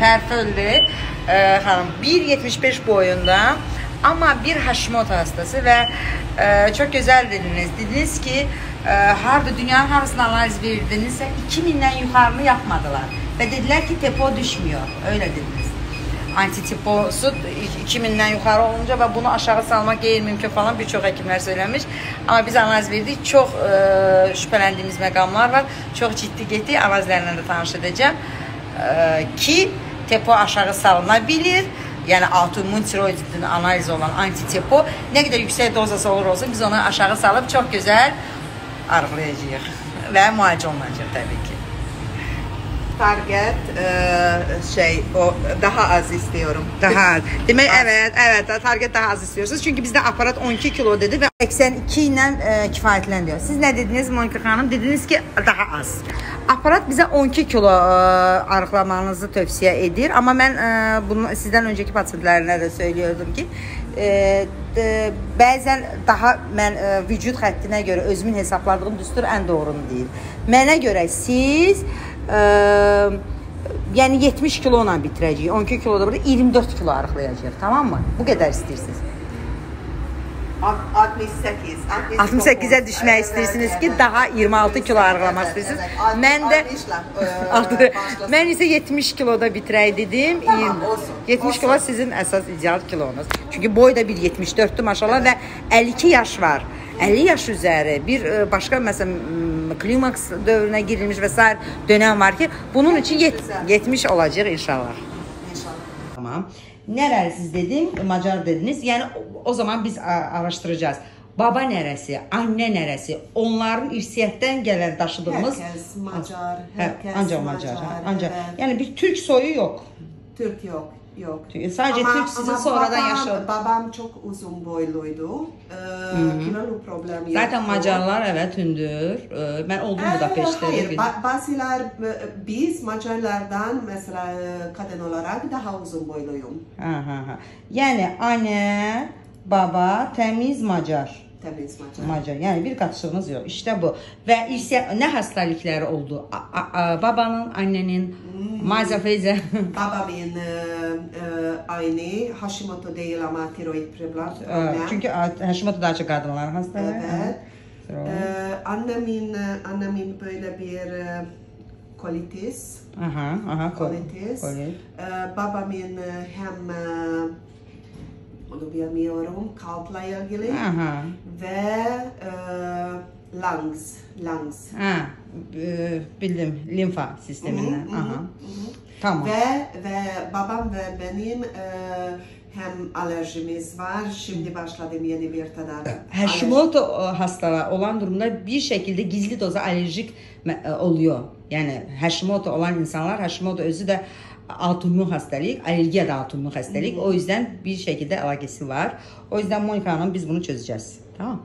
Tərfilli e, xanım 1.75 boyunda ama bir Hashimoto hastası ve e, çok güzel dediniz. Dediniz ki e, harda dünyanın harasına analiz verdinizse 2000'den yukarını yapmadılar. Ve dediler ki tepo düşmüyor. Öyle dediniz. Antiteposu 2000'den yukarı olunca ve bunu aşağı salmak değil mümkün falan birçok hekimler söylemiş. Ama biz analiz verdik. Çok e, şüphelendiğimiz mekamlar var. Çok ciddi getdi. Analizlerle de tanış edeceğim. E, ki tepo aşağı salınabilir. Yani autoimmün tiroidin analiz olan antitepo ne kadar yüksek dozası olur olsun biz onu aşağı salıp çok güzel arıqlayacağıq ve muayene olunacaq tabii ki. Target e, şey o daha az istiyorum. Daha az. Demek evet, evet. Target daha az istiyorsunuz. Çünkü bizde aparat 12 kilo dedi ve 82 ile e, kifayetləniyor. Siz ne dediniz Monika Hanım? Dediniz ki daha az. Aparat bize 12 kilo e, arıqlamanızı tövsiyə edir. Amma mən e, bunu sizdən önceki pasientlərinə də söylüyordum ki, e, e, bəzən daha mən e, vücud xəttinə görə özümün hesabladığım düstur ən doğrunu deyil. Mənə görə siz e, yəni 70 kilo ilə bitirəcəyik. 12 kilo da burada 24 kilo arıqlayacağıq, tamam mı? Bu qədər istəyirsiniz. Alt- 68. 68'e düşmək istəyirsiniz ki, daha 26 kilo arıqlamaq istəyirsiniz. Mən də Altı- mən isə 70 kiloda bitirək dedim. Tamam, İyi. olsun, 70 kilo sizin əsas ideal kilonuz. Çünki boy da 1.74'dür maşallah və 52 yaş var. 50 yaş üzəri bir e, başqa məsələn klimaks dövrünə girilmiş və sair dönəm var ki, bunun üçün yet- Güzel. 70 olacaq inşallah. İnşallah. Tamam. Neresiz dedim, Macar dediniz. Yani o, zaman biz araştıracağız. Baba neresi, anne neresi, onların irsiyetten gelen taşıdığımız Herkes Macar, He, herkes ancak Macar, ha, ancak evet. yani bir Türk soyu yok. Türk yok. Yok. Sadece Türk sizin sonradan babam, yaşadı. Babam çok uzun boyluydu. Ee, kilolu problem yok. Zaten Macarlar evet hündür. Ee, Ben oldum Budapeşte. Hayır, Biz- ba- bazılar e, biz Macarlardan mesela e, kadın olarak daha uzun boyluyum. Ha, ha, ha. Yani anne, baba, temiz Macar. Təbriz Macar. Macar. Yəni bir qaçışımız yox. İşte bu. Və irsiya nə xəstəlikləri oldu? A -a -a, babanın, annenin, hmm. Macar Feyzə. Babamın e, e, aynı Hashimoto deyil ama tiroid problem. Çünki Hashimoto daha çox qadınların xəstəliyi. Evet. Ee, annemin e, annemin böyle bir kolitis. Aha, aha. Kolitis. Kolit. Ee, babamın hem onu bilmiyorum kalpla ilgili Aha. ve e, lungs lungs Ha, e, bildim. Limfa sisteminden. Hı hı, Aha. hı hı. Tamam. ve ve babam ve benim e, hem alerjimiz var. Şimdi başladım yeni bir tedavi. Hashimoto e, hastalığı olan durumda bir şekilde gizli doza alerjik e, oluyor. Yani Hashimoto olan insanlar Hashimoto özü de autoimmün hastalık, alerjiye de autoimmün hastalık. O yüzden bir şekilde alakası var. O yüzden Monika Hanım biz bunu çözeceğiz. Tamam.